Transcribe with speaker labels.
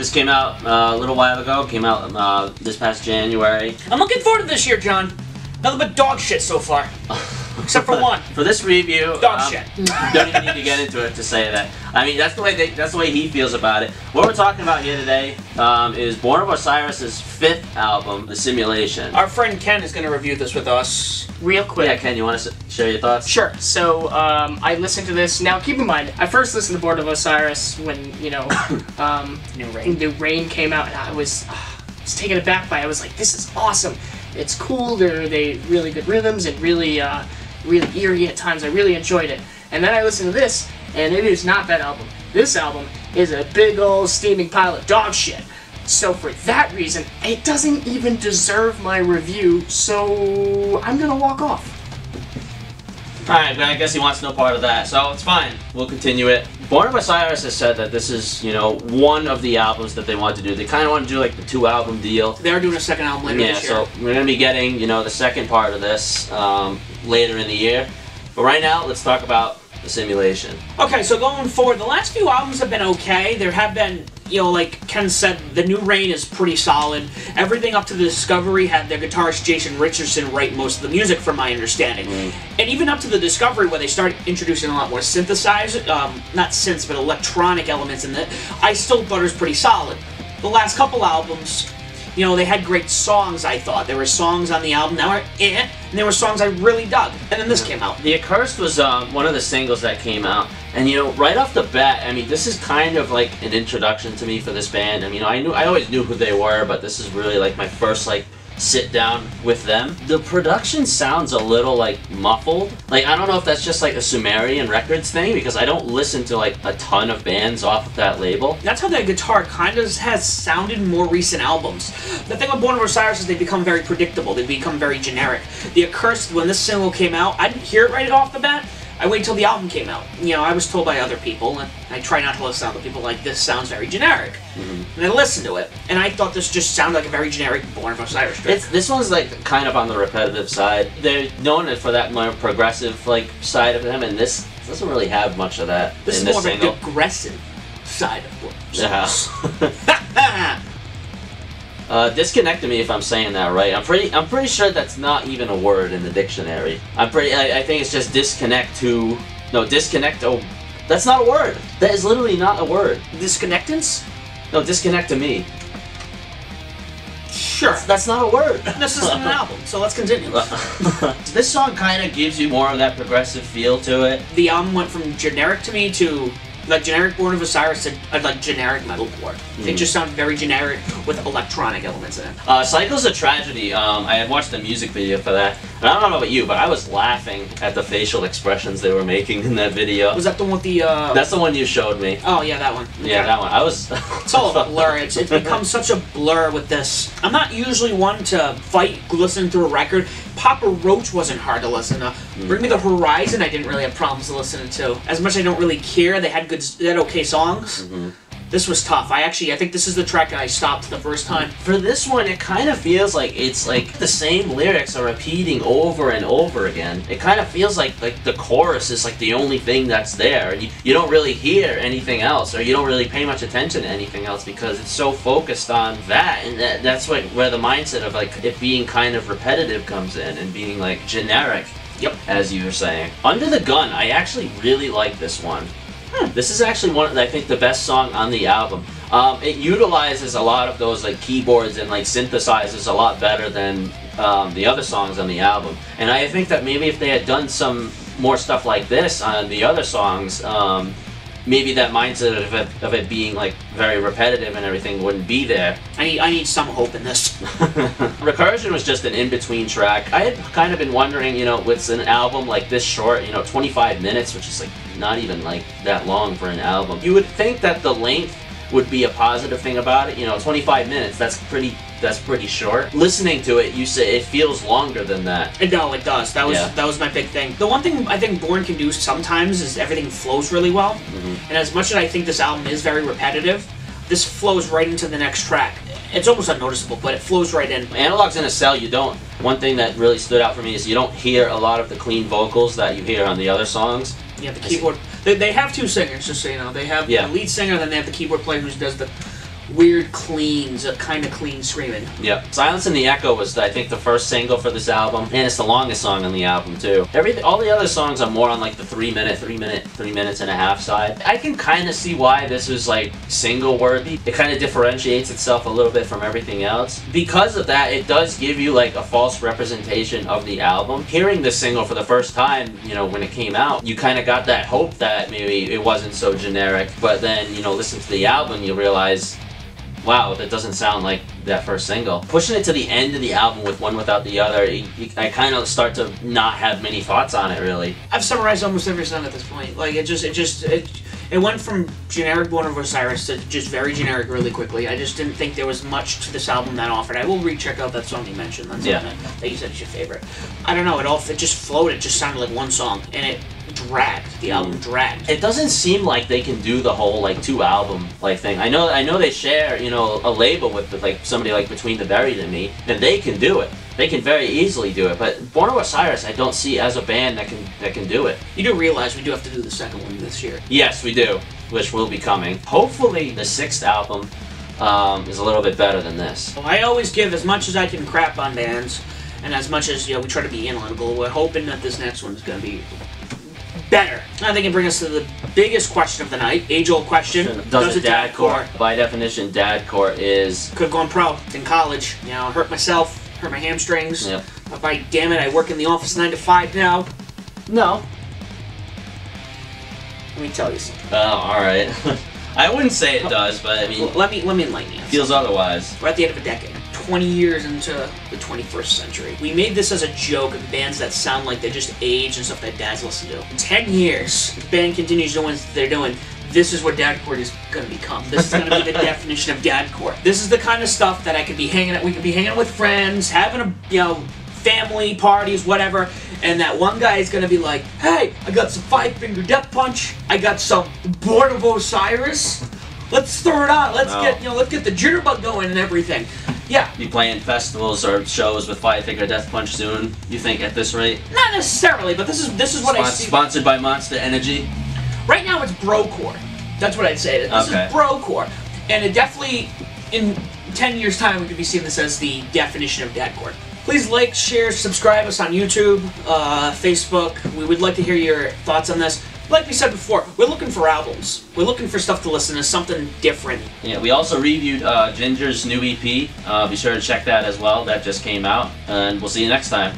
Speaker 1: This came out uh, a little while ago. Came out uh, this past January.
Speaker 2: I'm looking forward to this year, John. Nothing but dog shit so far. Except for one.
Speaker 1: For this review,
Speaker 2: Dog
Speaker 1: um,
Speaker 2: shit.
Speaker 1: don't even need to get into it to say that. I mean, that's the way they, that's the way he feels about it. What we're talking about here today um, is Born of Osiris's fifth album, The Simulation.
Speaker 2: Our friend Ken is going to review this with us.
Speaker 3: Real quick.
Speaker 1: yeah, Ken, you want to share your thoughts?
Speaker 3: Sure. So um, I listened to this. Now, keep in mind, I first listened to Born of Osiris when you know um,
Speaker 2: New Reign.
Speaker 3: the rain came out, and I was, I was taken aback by. it. I was like, "This is awesome! It's cool. They're they really good rhythms and really, uh, really eerie at times. I really enjoyed it." And then I listened to this, and it is not that album. This album is a big old steaming pile of dog shit. So for that reason, it doesn't even deserve my review. So I'm gonna walk off.
Speaker 1: Alright, but I guess he wants no part of that, so it's fine. We'll continue it. Born of Osiris has said that this is, you know, one of the albums that they want to do. They kind of want to do like the two album deal.
Speaker 2: They are doing a second album later
Speaker 1: Yeah,
Speaker 2: this year.
Speaker 1: so we're gonna be getting, you know, the second part of this um, later in the year. But right now, let's talk about the simulation.
Speaker 2: Okay, so going forward, the last few albums have been okay. There have been, you know, like Ken said, the new Reign is pretty solid. Everything up to the Discovery had their guitarist Jason Richardson write most of the music, from my understanding. And even up to the Discovery, where they started introducing a lot more synthesized, um, not synths, but electronic elements in it, I still thought it was pretty solid. The last couple albums, you know, they had great songs, I thought. There were songs on the album that were eh, and there were songs I really dug. And then this came out.
Speaker 1: The Accursed was um, one of the singles that came out, and you know, right off the bat, I mean, this is kind of like an introduction to me for this band. I mean, I knew, I always knew who they were, but this is really like my first like sit down with them. The production sounds a little like muffled. Like I don't know if that's just like a Sumerian Records thing because I don't listen to like a ton of bands off of that label.
Speaker 2: That's how that guitar kind of has sounded more recent albums. The thing with Born of Osiris is they become very predictable. They become very generic. The Accursed, when this single came out, I didn't hear it right off the bat. I waited till the album came out. You know, I was told by other people, and I try not to listen to other people like this sounds very generic. Mm-hmm. And I listened to it, and I thought this just sounded like a very generic Born of Osiris track.
Speaker 1: It's this one's like kind of on the repetitive side. They're known for that more progressive like side of them, and this doesn't really have much of that
Speaker 2: this is
Speaker 1: this
Speaker 2: more of
Speaker 1: single.
Speaker 2: an aggressive side of Born of
Speaker 1: Yeah. Uh, Disconnectome if I'm saying that right. I'm pretty. I'm pretty sure that's not even a word in the dictionary. I'm pretty. I, I think it's just disconnect to. No, disconnect. Oh, that's not a word. That is literally not a word.
Speaker 2: Disconnectance?
Speaker 1: No, Disconnectome.
Speaker 2: Sure.
Speaker 1: That's not a word.
Speaker 2: This isn't an album, so let's continue.
Speaker 1: this song kind of gives you more of that progressive feel to it.
Speaker 2: the album went from generic to me to like generic Born of Osiris to uh, like generic metalcore. It just sounded very generic with electronic elements in it.
Speaker 1: Uh, Cycles of Tragedy, um, I had watched the music video for that, and I don't know about you, but I was laughing at the facial expressions they were making in that video.
Speaker 2: Was that the one with the? uh...
Speaker 1: That's the one you showed me.
Speaker 2: Oh yeah, that one.
Speaker 1: Yeah,
Speaker 2: Okay.
Speaker 1: that one. I was.
Speaker 2: It's all a blur. It's, it's become such a blur with this. I'm not usually one to fight listening through a record. Papa Roach wasn't hard to listen to. Bring Me the Horizon, I didn't really have problems listening to. As much as I don't really care, they had good, they had okay songs. This was tough. I actually, I think this is the track I stopped the first time.
Speaker 1: For this one, it kind of feels like it's like the same lyrics are repeating over and over again. It kind of feels like like the chorus is like the only thing that's there. You, you don't really hear anything else, or you don't really pay much attention to anything else because it's so focused on that, and that, that's what where the mindset of like it being kind of repetitive comes in and being like generic.
Speaker 2: Yep.
Speaker 1: As you were saying, Under the Gun, I actually really like this one. This is actually one of I think the best song on the album. Um, it utilizes a lot of those like keyboards and like synthesizers a lot better than um, the other songs on the album. And I think that maybe if they had done some more stuff like this on the other songs, um, maybe that mindset of it, of it being like very repetitive and everything wouldn't be there.
Speaker 2: I need, I need some hope in this.
Speaker 1: Recursion was just an in-between track. I had kind of been wondering, you know, with an album like this short, you know, 25 minutes, which is like not even like that long for an album. You would think that the length would be a positive thing about it. You know, 25 minutes, that's pretty that's pretty short. Listening to it, you say it feels longer than that.
Speaker 2: And No, it does. That was
Speaker 1: Yeah.
Speaker 2: that was my big thing. The one thing I think Born can do sometimes is everything flows really well. Mm-hmm. And as much as I think this album is very repetitive, this flows right into the next track. It's almost unnoticeable, but it flows right in.
Speaker 1: Analogs in a cell, you don't. One thing that really stood out for me is you don't hear a lot of the clean vocals that you hear on the other songs.
Speaker 2: You have the keyboard. They, they have two singers, just so you know. They have
Speaker 1: Yeah.
Speaker 2: the lead singer, then they have the keyboard player who does the weird cleans, a kind of clean screaming.
Speaker 1: Yep. Silence in the Echo was, I think, the first single for this album, and it's the longest song on the album too. Everything, all the other songs are more on like the three minute, three minute, three minutes and a half side. I can kind of see why this was like single worthy. It kind of differentiates itself a little bit from everything else. Because of that, it does give you like a false representation of the album. Hearing this single for the first time, you know, when it came out, you kind of got that hope that maybe it wasn't so generic. But then, you know, listen to the album, you realize wow, that doesn't sound like that first single. Pushing it to the end of the album with one without the other, you, you, I kind of start to not have many thoughts on it really.
Speaker 2: I've summarized almost every song at this point. Like it just, it just, it, it went from generic Born of Osiris to just very generic really quickly. I just didn't think there was much to this album that offered. I will recheck out that song you mentioned. That's
Speaker 1: Yeah.
Speaker 2: yeah. that you said is your favorite. I don't know. It all, it just flowed. It just sounded like one song, and it dragged. The album dragged.
Speaker 1: It doesn't seem like they can do the whole like two album like thing. I know I know they share, you know, a label with like somebody like Between the Buried and Me, and they can do it. They can very easily do it, but Born of Osiris I don't see as a band that can that can do it.
Speaker 2: You do realize we do have to do the second one this year.
Speaker 1: Yes, we do, which will be coming. Hopefully the sixth album um, is a little bit better than this.
Speaker 2: Well, I always give as much as I can crap on bands, and as much as you know we try to be analytical. We're hoping that this next one is going to be better. I think it brings us to the biggest question of the night, age-old question:
Speaker 1: Does, it dadcore? By definition, dadcore is
Speaker 2: Could have gone pro in college. You know, hurt myself, hurt my hamstrings.
Speaker 1: Yep.
Speaker 2: But by damn it, I work in the office nine to five now.
Speaker 1: no.
Speaker 2: Let me tell you something.
Speaker 1: Oh, all right. I wouldn't say it does, but I mean,
Speaker 2: Let me let me enlighten you.
Speaker 1: feels otherwise.
Speaker 2: We're at the end of a decade. 20 years into the 21st century. We made this as a joke of bands that sound like they just age and stuff that dads listen to. In 10 years, the band continues doing what they're doing. This is what dadcore is going to become. This is going to be the definition of dadcore. This is the kind of stuff that I could be hanging out. We could be hanging out with friends, having a you know family parties, whatever. And that one guy is going to be like, "Hey, I got some Five Finger Death Punch. I got some Born of Osiris. Let's throw it on. Let's
Speaker 1: Wow.
Speaker 2: get you know, let's get the jitterbug going and everything." Yeah,
Speaker 1: Be playing festivals or shows with Five Finger Death Punch soon. You think at this rate?
Speaker 2: Not necessarily, but this is this is what I
Speaker 1: Spon-
Speaker 2: see.
Speaker 1: sponsored by Monster Energy.
Speaker 2: Right now, it's brocore. That's what I'd say. This
Speaker 1: Okay.
Speaker 2: is brocore, and it definitely in ten years' time we could be seeing this as the definition of dadcore. Please like, share, subscribe us on YouTube, uh, Facebook. We would like to hear your thoughts on this. Like we said before, we're looking for albums. We're looking for stuff to listen to, something different.
Speaker 1: Yeah, we also reviewed uh, Ginger's new EP. Uh, be sure to check that as well. That just came out, and we'll see you next time.